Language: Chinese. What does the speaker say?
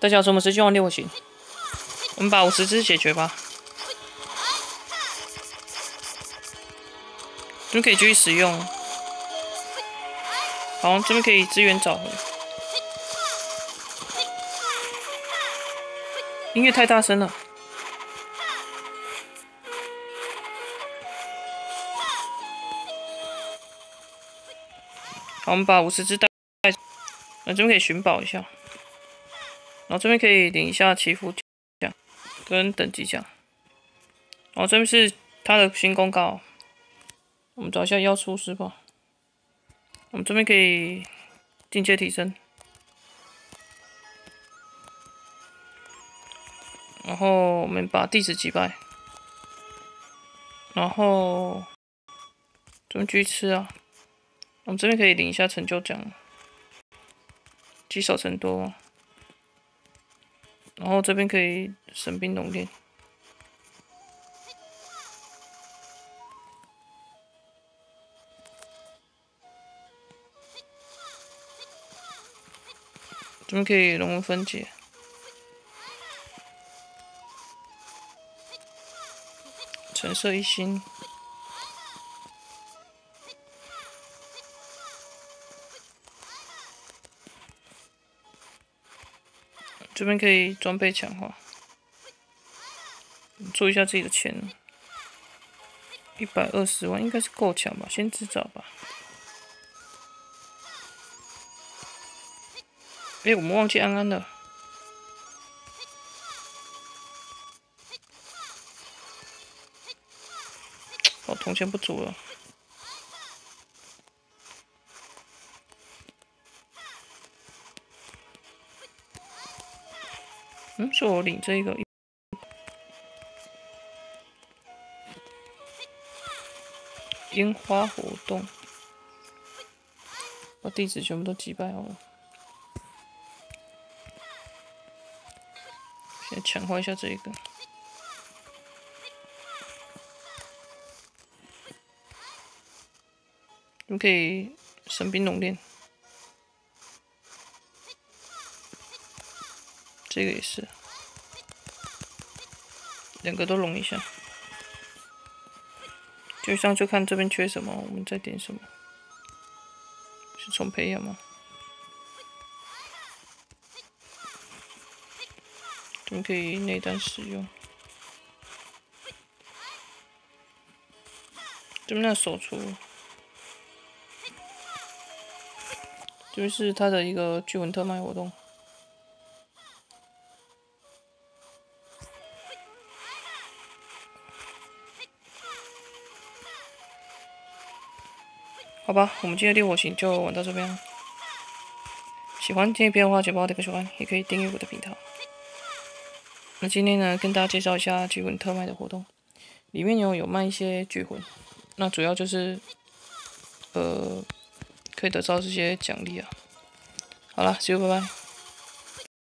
大家有什么事希望六星？我们把五十只解决吧。这边可以继续使用。好，这边可以资源找回。音乐太大声了。好，我们把五十只带，那这边可以寻宝一下。然后这边可以领一下祈福奖跟等级奖。然后这边是他的新公告。我们找一下妖出师吧。我们这边可以境界提升。然后我们把地址击败。然后这边继续吃啊。我们这边可以领一下成就奖，积少成多。然后这边可以神兵龙炼，这边可以龙纹分解，橙色一星。这边可以装备强化，做一下自己的钱，一百二十万应该是够强吧，先制造吧。哎，我们忘记安安了，哦，铜钱不足了。嗯，是我领这个烟花活动，把地址全部都击败好了。先强化一下这一个，你可以神兵龙炼。这个也是，两个都融一下，就上去看这边缺什么，我们再点什么，是重培养吗？我们可以内单使用，这边那手出，这边是他的一个巨文特卖活动。好吧，我们今天烈火型就玩到这边了。喜欢这一片的话，请帮我点个喜欢，也可以订阅我的频道。那今天呢，跟大家介绍一下聚魂特卖的活动，里面有有卖一些聚魂，那主要就是呃可以得到这些奖励啊。好了，See you，拜拜。